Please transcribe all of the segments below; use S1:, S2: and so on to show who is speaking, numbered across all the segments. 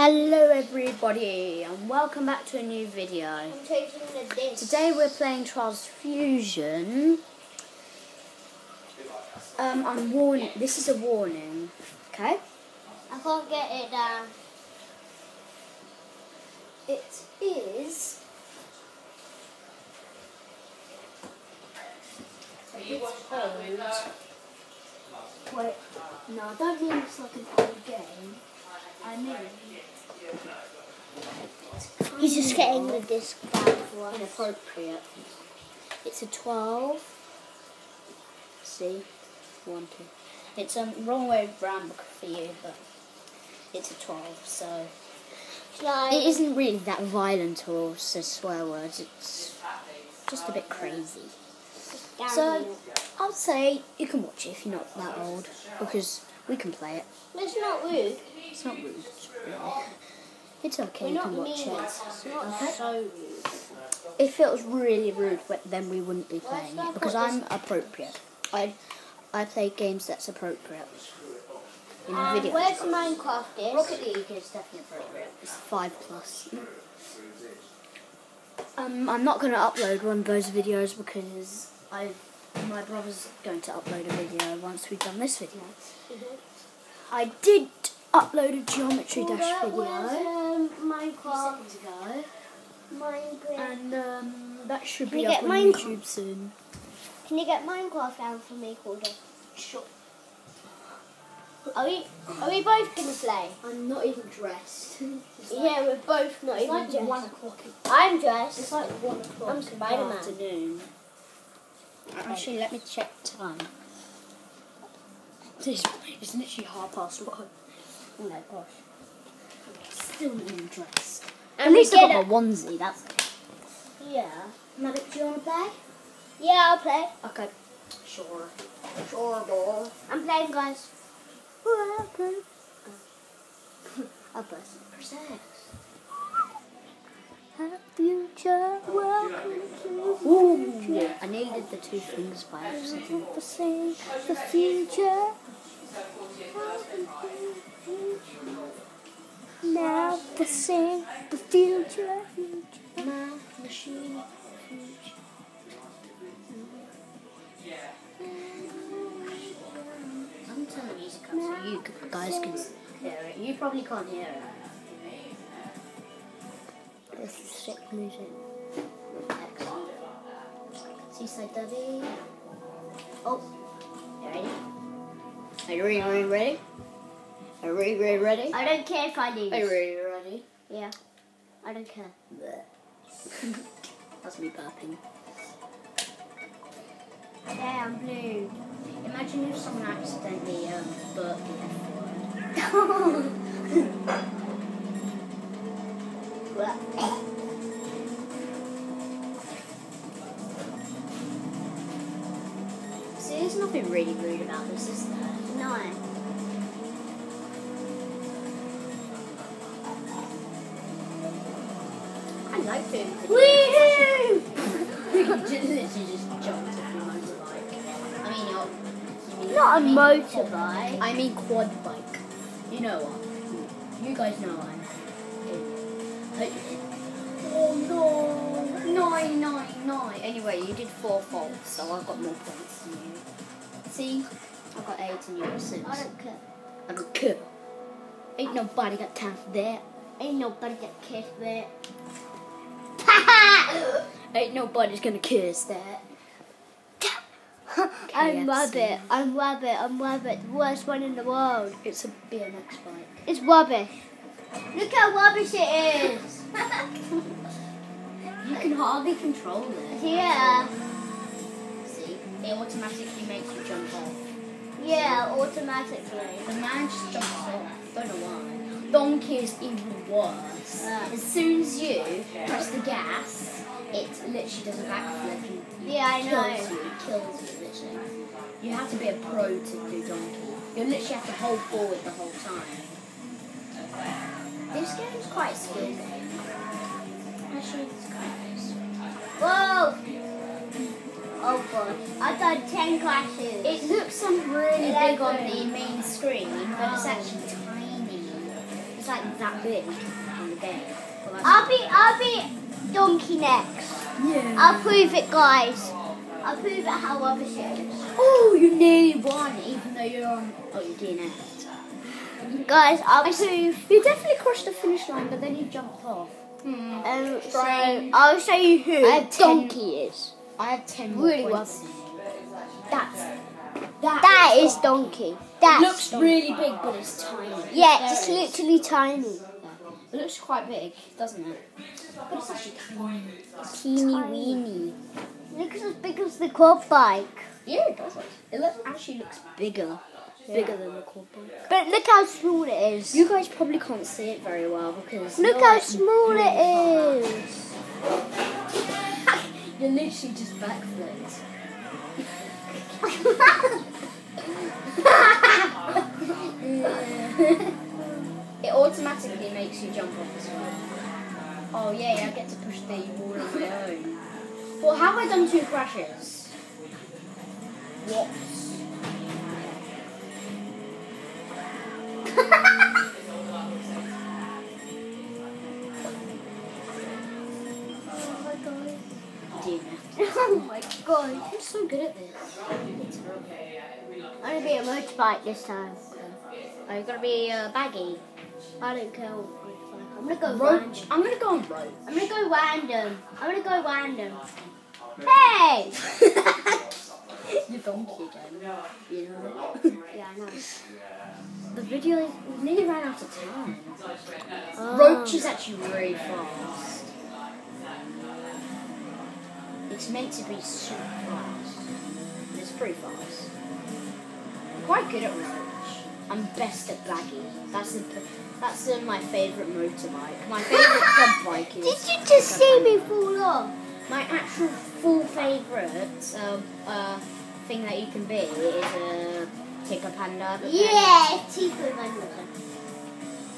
S1: Hello everybody and welcome back to a new video.
S2: I'm changing the dish.
S1: Today we're playing Trials Fusion. Um, I'm warning. This is a warning. Okay.
S2: I can't get it down.
S1: It is. It's old. Wait, no, I don't mean it's like an old game. I mean
S2: He's just getting the disc back for
S1: inappropriate. It's a 12. See? One, two. It's a um, wrong way round for you, but it's a 12, so.
S2: Slide.
S1: It isn't really that violent or says swear words, it's just a bit crazy. So. I'd say you can watch it if you're not that old, because we can play it.
S2: It's not rude.
S1: It's not rude. It's okay, you can watch it.
S2: It's not
S1: Okay. If it was really rude, then we wouldn't be playing it because I'm appropriate. I I play games that's appropriate in
S2: Um,
S1: videos.
S2: where's Minecraft disc?
S1: Rocket League is definitely appropriate. It's five plus. Um, I'm not going to upload one of those videos because I my brother's going to upload a video once we've done this video. I did upload a geometry dash
S2: Where-
S1: video
S2: Where's um, Minecraft?
S1: ago.
S2: Minecraft.
S1: And um, that should
S2: Can
S1: be up on
S2: Minecraft?
S1: YouTube soon.
S2: Can you get Minecraft down for me, Calder?
S1: Sure.
S2: Are we? Are we both gonna play?
S1: I'm not even dressed. Like-
S2: Yeah, we're both not even
S1: like
S2: dressed.
S1: one o'clock.
S2: I'm dressed.
S1: It's like one o'clock.
S2: I'm Spider-Man.
S1: Afternoon. Actually, let me check time. This is literally half past one. Oh my gosh. Still not even dressed. At
S2: And we
S1: least I
S2: get
S1: got
S2: it.
S1: my onesie. That's
S2: Yeah.
S1: Medic, do you want to play?
S2: Yeah, I'll play.
S1: Okay. Sure.
S2: Sure, ball. I'm playing, guys.
S1: I'll play some Perseus. future, welcome to Ooh, I needed the two things by accident. The same, the future. Now the same, the future. My machine. I'm turning the music up so you guys can hear it. You probably can't hear it. This is sick music. Excellent. Seaside Daddy. Oh, you ready? Are you ready? Are you really, really ready?
S2: I don't care if I lose.
S1: Are you really ready?
S2: Yeah. I don't care.
S1: That's me burping.
S2: Yeah, I'm blue.
S1: Imagine if someone accidentally um, burped the F word. This, is there?
S2: no.
S1: I like videos.
S2: Woohoo!
S1: you just literally just jumped off your motorbike. I mean, you mean,
S2: Not a
S1: I mean
S2: motorbike.
S1: I mean quad bike. You know what? You guys know what I'm. Oh no! Nine, nine, nine. Anyway, you did four faults, so I've got more points than you. See? I've got eight and you got six.
S2: I don't care.
S1: I don't care. Ain't nobody got time for that.
S2: Ain't nobody got cares for that.
S1: Ain't nobody's gonna kiss that.
S2: I'm. Rabbit. I'm Rabbit. I'm Rabbit. The worst one in the world.
S1: It's a BMX bike.
S2: It's rubbish. Look how rubbish it is.
S1: You can hardly control it.
S2: yeah.
S1: See, it automatically makes you jump off.
S2: Yeah, automatically.
S1: The man just jumps off. Don't know why. Donkey is even worse.
S2: Yeah.
S1: As soon as you press the gas, it literally does a backflip and
S2: Yeah, I
S1: kills
S2: know.
S1: you. It kills you, literally. You have to be a pro to do donkey. You literally have to hold forward the whole time. This game's quite skill game. Actually, it's quite nice.
S2: Whoa! Oh god. I've done 10 clashes.
S1: It looks really
S2: Eleven.
S1: big on the main screen, but it's actually tiny. It's like that big in the game.
S2: I'll be I'll be donkey next.
S1: yeah.
S2: I'll prove it, guys. I'll prove it how other shapes.
S1: Oh, you nearly won, even though you're on. Oh, you DNF.
S2: Guys, I'll
S1: I
S2: prove.
S1: You definitely crossed the finish line, but then you jumped off. Hmm.
S2: Um, so I'll show you who
S1: ten-
S2: donkey is.
S1: I have ten
S2: Really well.
S1: That's that.
S2: That is donkey. That's
S1: It looks really big, but it's tiny.
S2: yeah,
S1: There
S2: it's literally tiny.
S1: It looks quite big, doesn't it? But it's actually tiny.
S2: Teeny weeny. Looks as big as the quad bike.
S1: Yeah, it does. It look, actually looks bigger. Bigger than the quad bike.
S2: But look how small it is.
S1: You guys probably can't see it very well because
S2: look how
S1: like-
S2: small it is.
S1: You're literally just backflipped. it automatically makes you jump off as well. Oh yeah, I get to push the wall on my own. Well, have I done two crashes? What?
S2: God.
S1: I'm so good at this.
S2: I'm gonna be a motorbike this time.
S1: I'm gonna be uh, baggy?
S2: I don't care. I'm gonna go
S1: Roach.
S2: random.
S1: I'm gonna go on road.
S2: I'm gonna go random. I'm gonna go random. Hey!
S1: You're donkey again. You know.
S2: yeah, I know.
S1: The video is nearly ran out of time.
S2: Oh.
S1: Roach is actually really fast. It's meant to be super fast. It's pretty fast. I'm quite good at Roach. I'm best at Baggy. That's the, that's uh, my favourite motorbike. My favourite club bike is.
S2: Did you just see me fall off?
S1: My actual full favourite um, uh, thing that you can be is a Ticker Panda.
S2: Yeah, Tico Panda.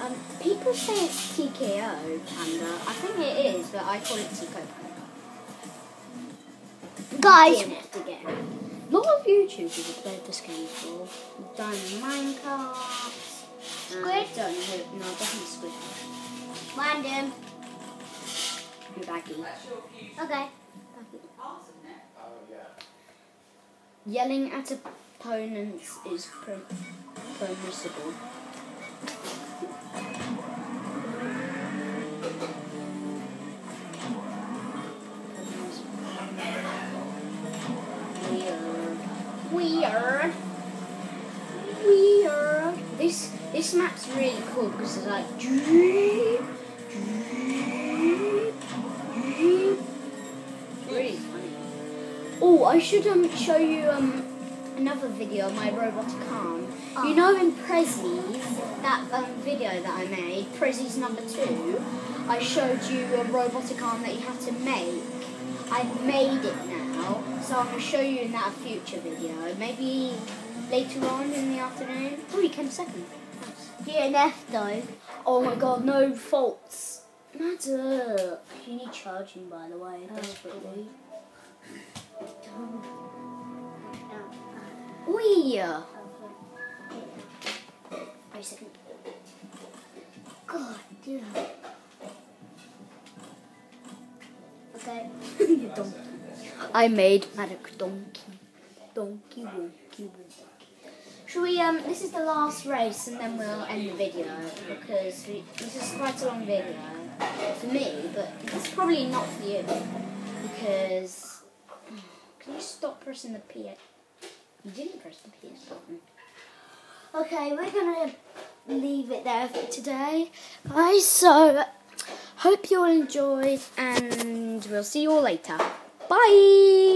S1: Um, people say it's TKO Panda. I think it is, but I call it Tico Panda.
S2: Guys.
S1: A lot of YouTubers have played this game before. We've done Minecraft.
S2: Squid?
S1: Uh, done, no, definitely Squid.
S2: random.
S1: And Baggy.
S2: Okay.
S1: Yelling at opponents is per- permissible. Weird. Weird. This this map's really cool because it's like. Really funny. Oh, I should um show you um another video of my robotic arm. You know in Presley's that um, video that I made, Presley's number two, I showed you a robotic arm that you have to make. I've made it now, so I'm gonna show you in that future video. Maybe later on in the afternoon. Oh, you came second.
S2: DNF though.
S1: Oh my god, no faults. Matter. You need charging, by the way,
S2: Oh,
S1: desperately.
S2: No.
S1: Wee.
S2: Wait a second. God damn. Okay.
S1: you donkey. I made Maddox donkey. Donkey, wonky, wonky. Shall we, um, this is the last race and then we'll end the video because we, this is quite a long video for me, but it's probably not for you because, can you stop pressing the P? You didn't press the PS button.
S2: Okay, we're gonna leave it there for today, guys. So,
S1: Hope you all enjoyed and we'll see you all later. Bye!